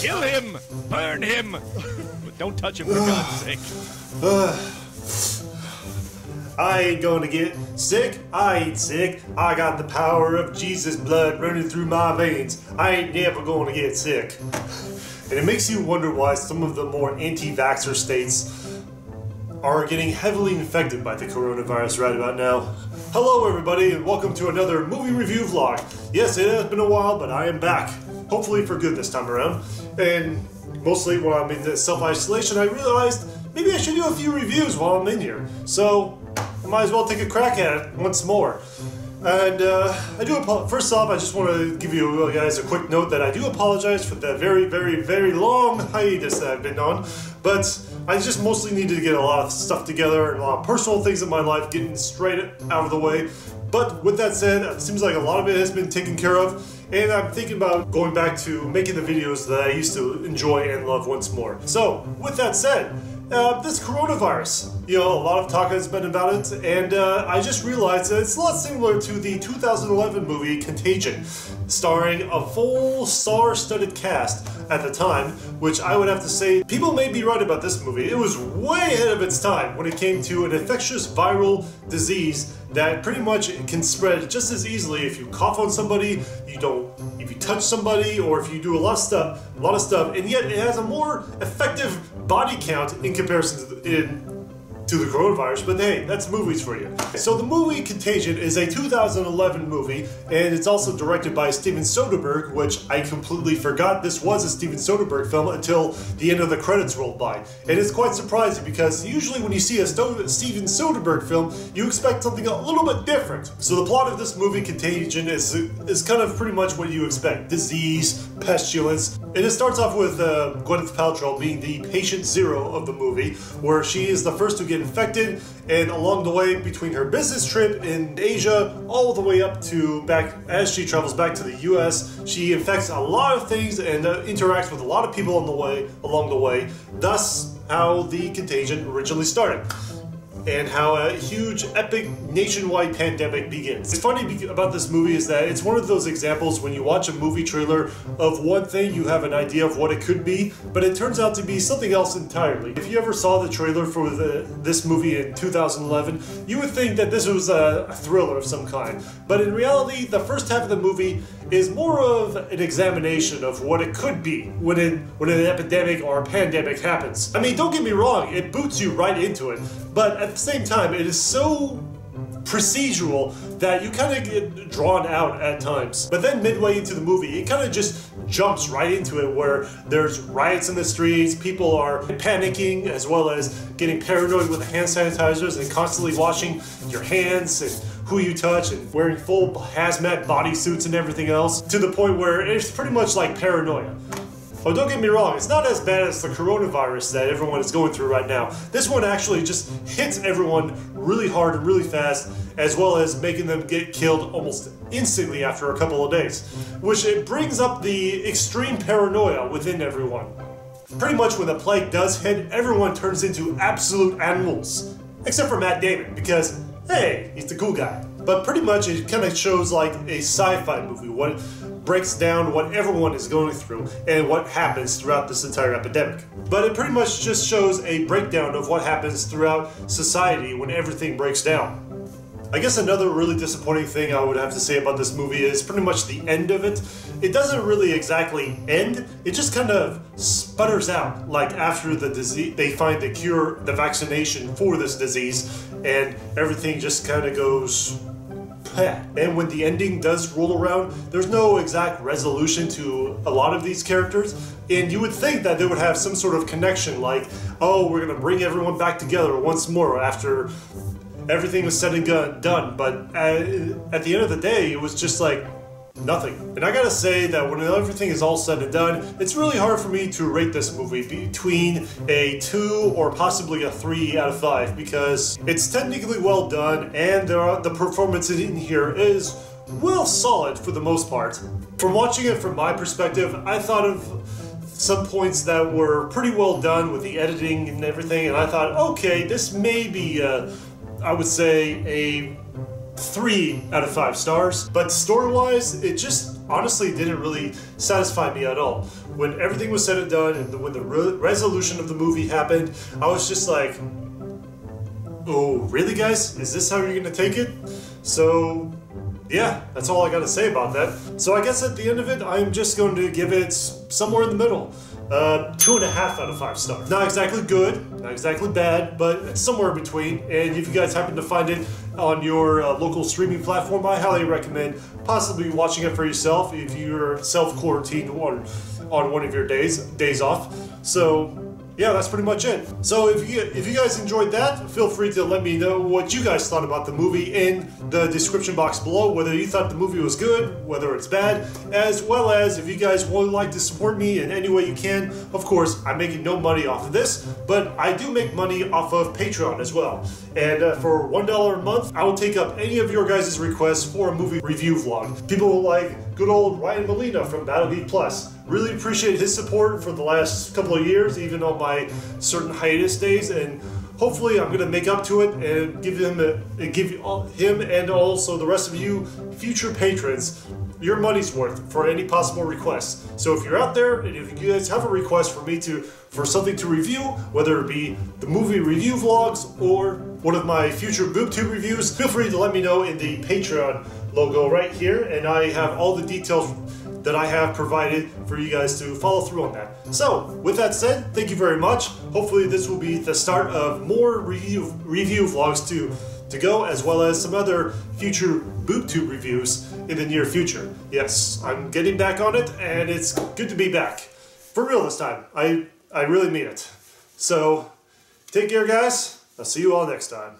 Kill him! Burn him! But don't touch him for God's sake. I ain't to get sick. I ain't sick. I got the power of Jesus' blood running through my veins. I ain't never to get sick. And it makes you wonder why some of the more anti vaxxer states are getting heavily infected by the coronavirus right about now. Hello, everybody, and welcome to another movie review vlog. Yes, it has been a while, but I am back. Hopefully, for good this time around. And mostly while I'm in self isolation, I realized maybe I should do a few reviews while I'm in here. So, I might as well take a crack at it once more. And uh, I do apo- first off, I just want to give you guys a quick note that I do apologize for the very, very, very long hiatus that I've been on. But I just mostly needed to get a lot of stuff together a lot of personal things in my life getting straight out of the way. But with that said, it seems like a lot of it has been taken care of. And I'm thinking about going back to making the videos that I used to enjoy and love once more. So, with that said, uh, this coronavirus. You know, a lot of talk has been about it, and uh, I just realized that it's a lot similar to the 2011 movie Contagion, starring a full star studded cast at the time, which I would have to say people may be right about this movie. It was way ahead of its time when it came to an infectious viral disease that pretty much can spread just as easily if you cough on somebody, you don't if you touch somebody, or if you do a lot of stuff, a lot of stuff, and yet it has a more effective body count in comparison to the, in to the coronavirus, but hey, that's movies for you. So the movie Contagion is a 2011 movie, and it's also directed by Steven Soderbergh, which I completely forgot this was a Steven Soderbergh film until the end of the credits rolled by. And it's quite surprising because usually when you see a Sto- Steven Soderbergh film, you expect something a little bit different. So the plot of this movie Contagion is is kind of pretty much what you expect: disease, pestilence, and it starts off with uh, Gwyneth Paltrow being the patient zero of the movie, where she is the first to get infected, and along the way between her business trip in Asia, all the way up to back as she travels back to the U.S., she infects a lot of things and uh, interacts with a lot of people on the way along the way. Thus, how the contagion originally started and how a huge, epic, nationwide pandemic begins. It's funny about this movie is that it's one of those examples when you watch a movie trailer of one thing, you have an idea of what it could be, but it turns out to be something else entirely. If you ever saw the trailer for the, this movie in 2011, you would think that this was a, a thriller of some kind. But in reality, the first half of the movie is more of an examination of what it could be when, it, when an epidemic or a pandemic happens. I mean, don't get me wrong, it boots you right into it, but at the same time, it is so procedural that you kind of get drawn out at times. But then midway into the movie, it kind of just jumps right into it where there's riots in the streets, people are panicking as well as getting paranoid with hand sanitizers and constantly washing your hands and who you touch and wearing full hazmat bodysuits and everything else to the point where it's pretty much like paranoia. Oh, don't get me wrong, it's not as bad as the coronavirus that everyone is going through right now. This one actually just hits everyone really hard and really fast, as well as making them get killed almost instantly after a couple of days, which it brings up the extreme paranoia within everyone. Pretty much when the plague does hit, everyone turns into absolute animals. Except for Matt Damon, because, hey, he's the cool guy. But pretty much it kind of shows like a sci-fi movie, what breaks down what everyone is going through and what happens throughout this entire epidemic. But it pretty much just shows a breakdown of what happens throughout society when everything breaks down. I guess another really disappointing thing I would have to say about this movie is pretty much the end of it. It doesn't really exactly end, it just kind of sputters out. Like after the disease, they find the cure, the vaccination for this disease, and everything just kind of goes and when the ending does roll around, there's no exact resolution to a lot of these characters. And you would think that they would have some sort of connection, like, oh, we're gonna bring everyone back together once more after everything was said and done. But at, at the end of the day, it was just like nothing. And I gotta say that when everything is all said and done, it's really hard for me to rate this movie between a 2 or possibly a 3 out of 5 because it's technically well done and are, the performance in here is well solid for the most part. From watching it from my perspective, I thought of some points that were pretty well done with the editing and everything, and I thought, okay, this may be, a, I would say, a three out of five stars. But story-wise, it just honestly didn't really satisfy me at all. When everything was said and done, and when the re resolution of the movie happened, I was just like, "Oh, really, guys? Is this how you're gonna take it?" So yeah, that's all I got to say about that. So I guess at the end of it, I'm just going to give it somewhere in the middle. Uh, two and a half out of five stars. Not exactly good, not exactly bad, but it's somewhere in between. And if you guys happen to find it on your uh, local streaming platform, I highly recommend possibly watching it for yourself if you're self-quarantined on, on one of your days days off. So yeah, that's pretty much it. So if you if you guys enjoyed that, feel free to let me know what you guys thought about the movie in the description box below. Whether you thought the movie was good, whether it's bad, as well as if you guys would like to support me in any way you can. Of course, I'm making no money off of this, but I do make money off of Patreon as well. And uh, for one dollar a month, I will take up any of your guys' requests for a movie review vlog. People like good old Ryan Molina from Battle Geek Plus. Really appreciate his support for the last couple of years, even on my certain hiatus days, and hopefully I'm gonna make up to it and give him a, give him and also the rest of you future patrons your money's worth for any possible requests. So if you're out there and if you guys have a request for me to for something to review, whether it be the movie review vlogs or one of my future BoobTube reviews, feel free to let me know in the Patreon logo right here, and I have all the details that I have provided for you guys to follow through on that. So, with that said, thank you very much. Hopefully this will be the start of more review, review vlogs to, to go, as well as some other future BoobTube reviews in the near future. Yes, I'm getting back on it, and it's good to be back. For real this time. I, I really mean it. So, take care guys. I'll see you all next time.